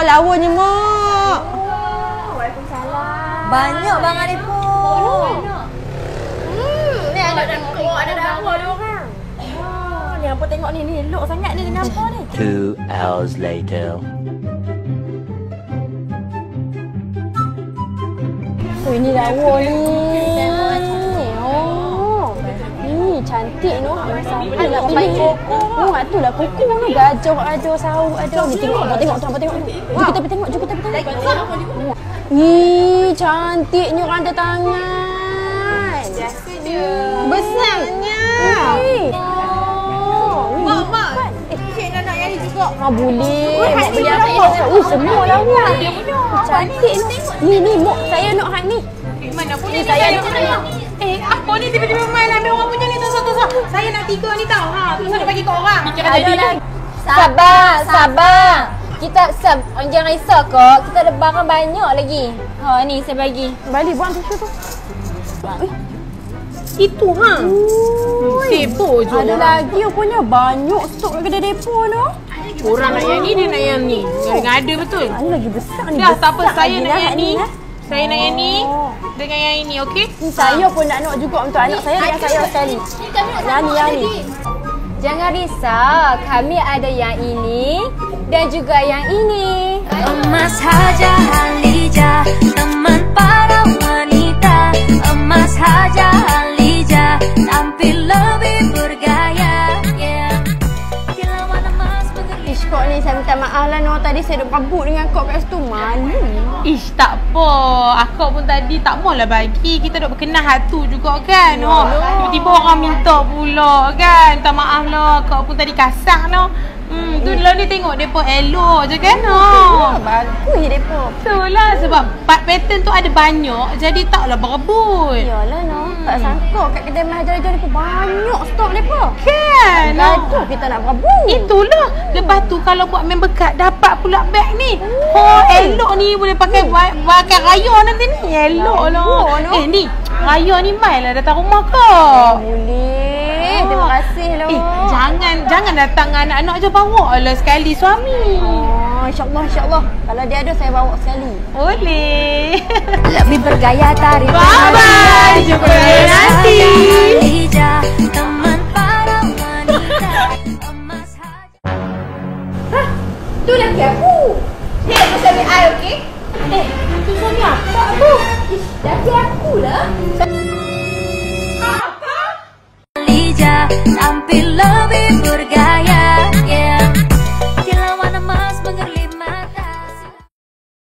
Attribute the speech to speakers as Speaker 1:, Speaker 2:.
Speaker 1: Kau lawanya mak.
Speaker 2: Banyak bang Alipo.
Speaker 1: Hmm, ni ada
Speaker 2: tengok ada dakwah dia orang. Oh, ni apa tengok ni ni elok sangat ni dengan apa ni?
Speaker 3: Two hours later.
Speaker 1: Oh, ini lawa ni. Ni cantik no. Ada nak pilih. Oh, tu lah kuku ni gajah ada, sawu ada. Ni tengok, apa tengok tu, apa tengok. Jom kita pergi tengok, jom kita pergi tengok. Ih, cantiknya rantai tangan.
Speaker 2: Biasa je.
Speaker 1: Besarnya.
Speaker 2: Mak, mak. Cik nak nak yang ni juga.
Speaker 1: Ah boleh. Mak beli
Speaker 2: ni
Speaker 1: apa? Oh, semua.
Speaker 2: Dia punya.
Speaker 1: Cantik ni. Ni ni mok saya nak hak ni.
Speaker 2: Eh, mana boleh
Speaker 1: saya nak.
Speaker 2: Eh, apa ni tiba-tiba main ambil orang punya ni tosok-tosok. Saya nak tiga ni tau. Ha, terus nak bagi kat orang.
Speaker 1: Ada lagi.
Speaker 4: Sabar, sabar. Kita sab, jangan risau kok. Kita ada barang banyak lagi. Ha ni saya bagi.
Speaker 1: Balik buang tisu tu.
Speaker 2: Itu ha. Sibuk je
Speaker 1: Ada lagi rupanya banyak stok kat kedai depo tu.
Speaker 2: Orang nak yang ni, dia nak yang ni. Ngada betul.
Speaker 1: Ah, Ni lagi besar ni.
Speaker 2: Dah, tak apa.
Speaker 1: Besar
Speaker 2: Saya
Speaker 1: lagi
Speaker 2: nak yang ni.
Speaker 1: eh.
Speaker 2: Saya nak yang ni. Dengan yang ini, okey?
Speaker 1: Ni saya pun nak nak juga untuk anak saya dengan saya sekali. Yang ni, yang ni.
Speaker 4: Jangan risau, kami ada yang ini dan juga yang ini.
Speaker 5: Emas Haja Halija Teman para wanita Emas Haja Halija
Speaker 1: kok ni saya minta maaf lah no. Tadi saya duk kabut dengan kau kat situ. Malu.
Speaker 2: Ish, tak apa. Akak pun tadi tak maulah bagi. Kita duk berkenal hatu juga kan. Oh, tiba-tiba orang minta pula kan. Tak maaf lah. Akak pun tadi kasar lah. Hmm, tu lah ni tengok depa elok je kan.
Speaker 1: Oh. bagus je depo.
Speaker 2: Betul lah sebab part pattern tu ada banyak jadi taklah berebut.
Speaker 1: Yalah no. Tak sangka kat kedai mahal-mahal depo banyak stok depo.
Speaker 2: Kan?
Speaker 1: Gaduh kita nak berebut.
Speaker 2: Itulah. Lepas tu kalau buat member card dapat pula beg ni. Oh, elok ni boleh pakai buat pakai raya nanti ni. Elok lah.
Speaker 1: No.
Speaker 2: Eh ni, raya ni mai lah datang rumah kau.
Speaker 1: Boleh.
Speaker 2: Ah.
Speaker 1: Terima kasih lah.
Speaker 2: Eh, jangan jangan datang anak-anak je bawa lah sekali suami.
Speaker 1: Oh, insyaAllah, insyaAllah. Kalau dia ada, saya bawa sekali.
Speaker 2: Boleh.
Speaker 5: Lebih bergaya tarik
Speaker 2: Bye-bye. Jumpa lagi nanti.
Speaker 5: Teman para wanita Emas Haja
Speaker 4: Tu lagi aku. Hei, aku suami I, okey? Eh, tu suami apa tu? Ish, lagi aku lah.
Speaker 5: Halija Tampil lebih bergaya